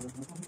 Gracias.